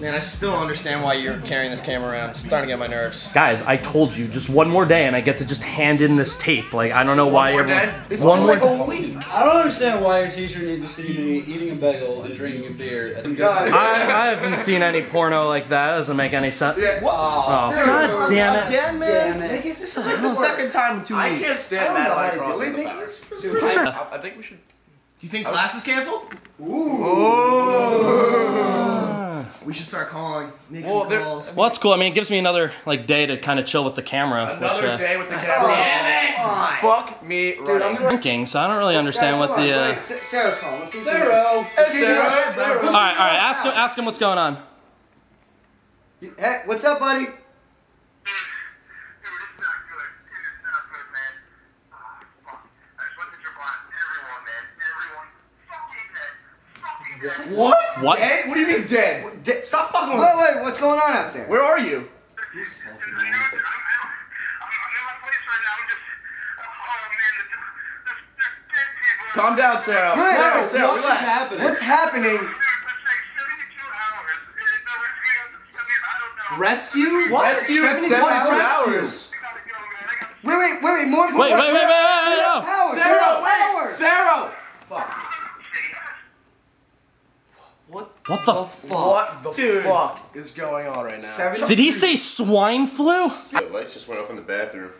Man, I still don't understand why you're carrying this camera around. It's starting to get my nerves. Guys, I told you, just one more day and I get to just hand in this tape. Like, I don't know why more everyone. day? It's One only more. like a week. I don't understand why your teacher needs to see me eating a bagel and drinking a beer. God. I, I haven't seen any porno like that. It Doesn't make any sense. Yeah, oh, what? Oh, god damn it. Again, man. Damn it. Make This is like the second time in two I can't I stand don't know how to do crossing it. the Make boundary. this- Dude, Dude, I, I think we should. Do you think class is canceled? Oh. We should start calling. Make Well, some there- calls. Well, that's cool. I mean, it gives me another like day to kind of chill with the camera. Another which, uh, day with the camera. Damn it! Fuck me I'm running. gonna- Drinking, so I don't really understand what the. Uh... Wait, Sarah's calling. Let's see if Zero. Hey, Sarah. Zero. All right, all right. Ask him. Ask him what's going on. Hey, what's up, buddy? What? What? Dead? What do you mean dead? D- Stop fucking with Wait, wait, what's going on out there? Where are you? Calm down, Sarah. Good. Sarah, Sarah, What is relax. happening? What's happening? Rescue? What? Rescue in 72 hours. Wait, wait, wait, wait, more Wait, wait, wait, wait, wait, wait, no. Powers, Sarah, wait. powers. Sarah. Fuck. What the? What the Dude. fuck is going on right now? Seven- Did he say swine flu? The lights just went off in the bathroom.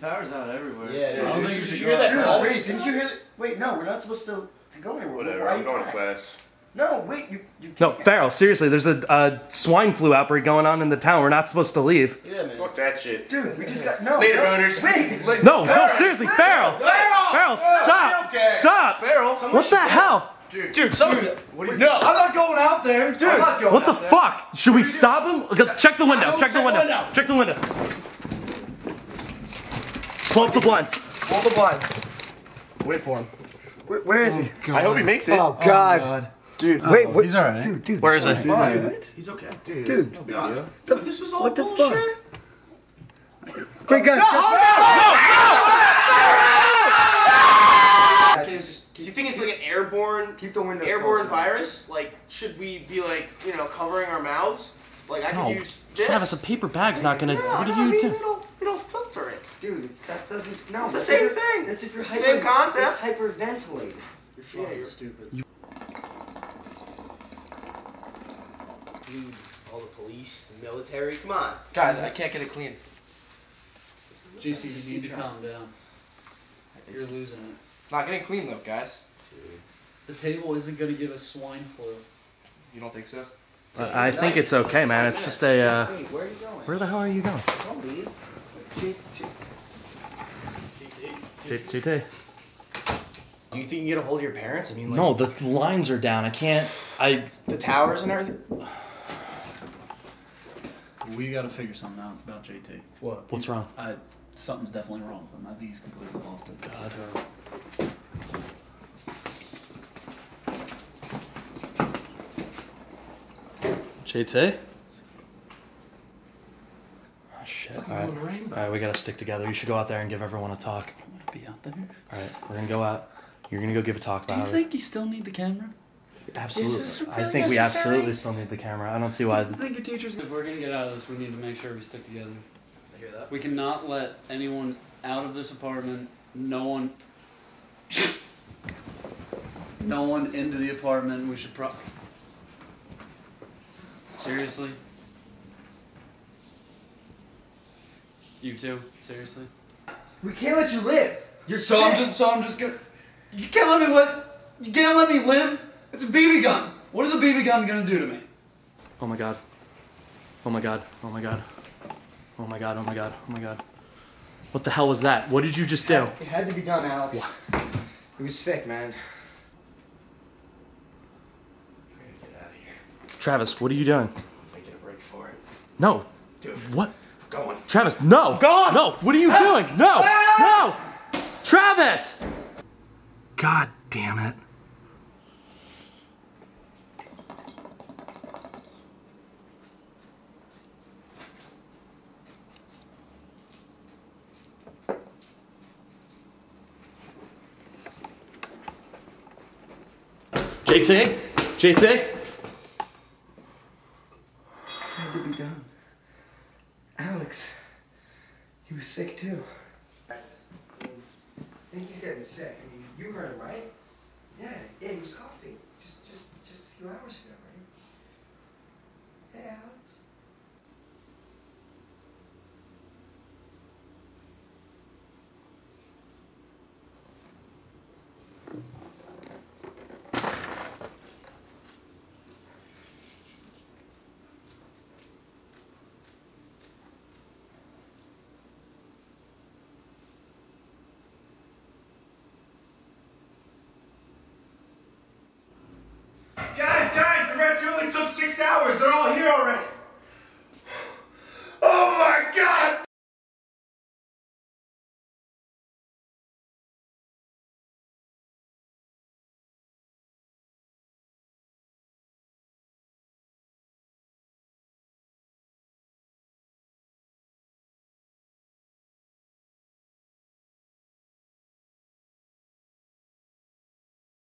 Power's out everywhere. Yeah, I don't dude. think you Did should you hear that outside. call? Wait, didn't you hear that? Wait, no, we're not supposed to, to go anywhere. Whatever, Why I'm you going to class. No, wait, you, you No, can't. Farrell. Seriously, there's a, a swine flu outbreak going on in the town. We're not supposed to leave. Yeah, man. Fuck that shit. Dude, we just got no. Later, no, boners. Wait, wait. No, no, seriously, Farrell. Farrell, stop, stop. Farrell. What the hell? Dude, dude, someone. What do you? No. I'm not going out there. Dude. I'm not going What the there. fuck? Should we stop him? Okay, Check the window. Check the check the window. window. Check the window. Pull up the blinds. Hold the blind. Wait for him. Where, where is he? Oh, I hope he makes it. Oh, oh God. Dude, oh, Wait, what? He's alright. Dude, dude. Where is it? he's okay. Dude, Dude. no big deal. This was all what the bullshit. fuck? Wait, guys. Do you think it's like an airborne Keep the windows airborne closed. virus? Like, should we be like, you know, covering our mouths? Like, I could No, use this. Travis, a paper bag's not gonna. No, What do no, I you mean, do? It'll, it'll filter it. Dude, it's, that doesn't. No, It's the same if thing. That's if you're It's the same concept. It's hyperventilating. You're fucking stupid. You Dude, all the police, the military. Come on. Guys, I can't get it clean. JC, you need to calm down. You're losing it. It's not getting clean though, guys. The table isn't going to give us swine flu. You don't think so? I think it's okay, man. It's just a. Uh, Wait, where are you going? where the hell are you going? Don't leave. J- J- JT. Do you think you get a hold of your parents? I mean, like, No, the lines are down. I can't. I. the towers and everything. We got to figure something out about JT. What? What's wrong? I, something's definitely wrong with him. I think he's completely lost it. God. JT? Oh, ah, shit. Alright. Alright, we gotta stick together. You should go out there and give everyone a talk. I'm going to be out there. Alright, we're gonna go out. You're gonna go give a talk Do about you it. think you still need the camera? Absolutely. Is this I really think we absolutely still need the camera. I don't see why. I think your teacher's. If we're going to get out of this, we need to make sure we stick together. I hear that. We cannot let anyone out of this apartment. No one. no one into the apartment. We should pro. Seriously? You too? Seriously? We can't let you live. You're So I'm just. So I'm just gonna. You can't let me live. You can't let me live. It's a BB gun. What is a BB gun gonna do to me? Oh my god. Oh my god. Oh my god. Oh my god. Oh my god. Oh my god. What the hell was that? What did you just do? It had to be done, Alex. He was sick, man. I gotta get out of here. Travis, what are you doing? Making a break for it. No. Dude, What? going. Travis, no! Gone! No! What are you doing? No! Ah! No! Travis! God damn it. JT? JT? was sick too. Yes. I, mean, I think he's getting sick. I mean, you heard him, right? Yeah, yeah, he was coughing just, just, just a few hours ago, right? Yeah. Took six hours. They're all here already.